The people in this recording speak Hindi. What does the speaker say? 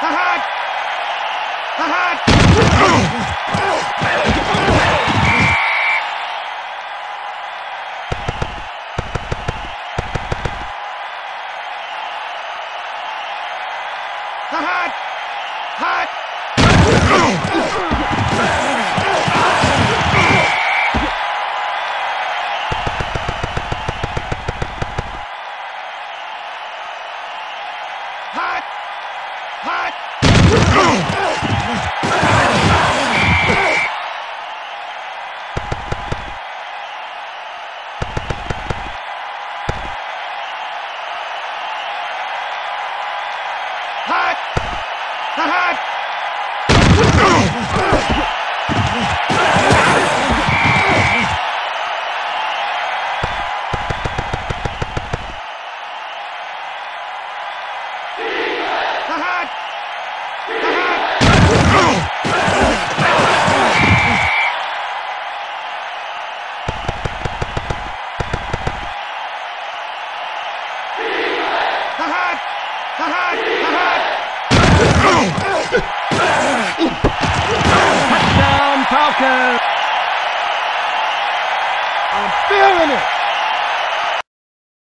Ahad! Ahad! Ha ha! Ha ha!